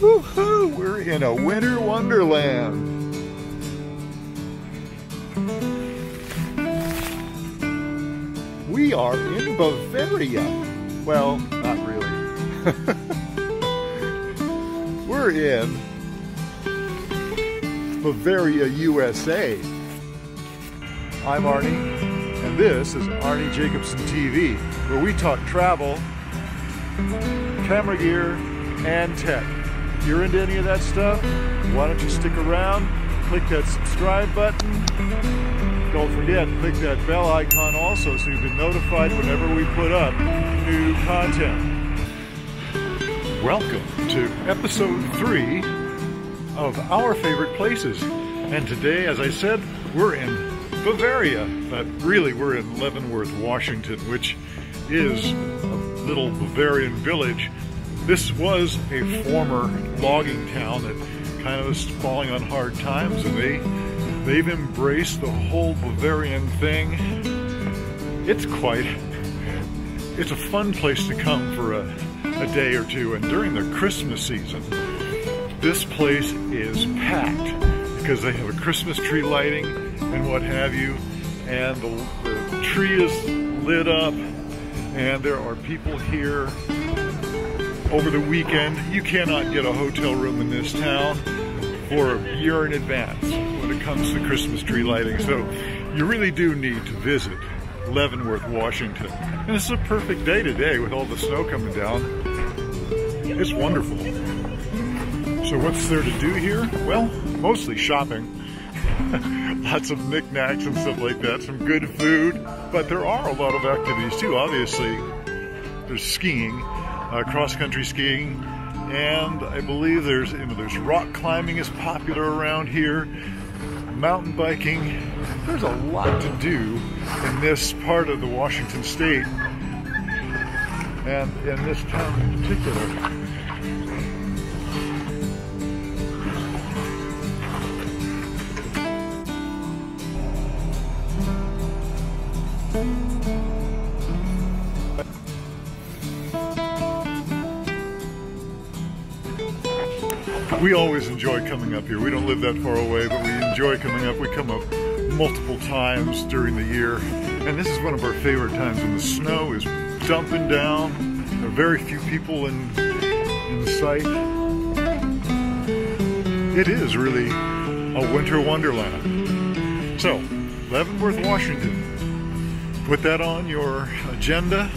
Woohoo! We're in a winter wonderland. We are in Bavaria. Well, not really. We're in Bavaria, USA. I'm Arnie, and this is Arnie Jacobsen TV, where we talk travel camera gear, and tech. If you're into any of that stuff, why don't you stick around, click that subscribe button, don't forget, click that bell icon also so you've been notified whenever we put up new content. Welcome to episode three of Our Favorite Places. And today, as I said, we're in Bavaria, but really we're in Leavenworth, Washington, which is a little Bavarian village. This was a former logging town that kind of was falling on hard times and they They've embraced the whole Bavarian thing. It's quite, it's a fun place to come for a, a day or two. And during the Christmas season, this place is packed because they have a Christmas tree lighting and what have you. And the, the tree is lit up and there are people here over the weekend. You cannot get a hotel room in this town for a year in advance when it comes to Christmas tree lighting. So you really do need to visit Leavenworth, Washington. And it's a perfect day today with all the snow coming down. It's wonderful. So what's there to do here? Well, mostly shopping. Lots of knickknacks and stuff like that, some good food, but there are a lot of activities too. Obviously, there's skiing, uh, cross-country skiing, and I believe there's you know there's rock climbing is popular around here mountain biking. There's a lot to do in this part of the Washington state and in this town in particular. We always enjoy coming up here. We don't live that far away, but we enjoy coming up. We come up multiple times during the year. And this is one of our favorite times when the snow is dumping down. There are very few people in, in sight. It is really a winter wonderland. So, Leavenworth, Washington. Put that on your agenda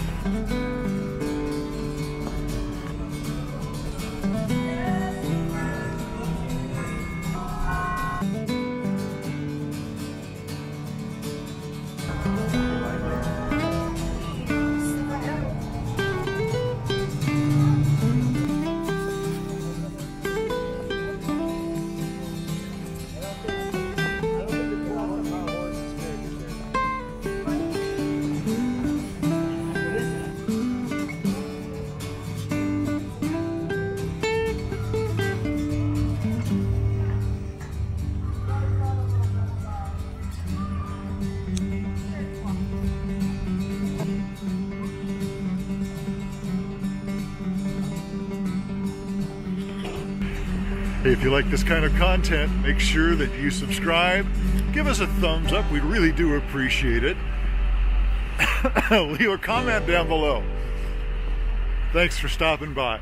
if you like this kind of content, make sure that you subscribe. Give us a thumbs up. We really do appreciate it. Leave a comment down below. Thanks for stopping by.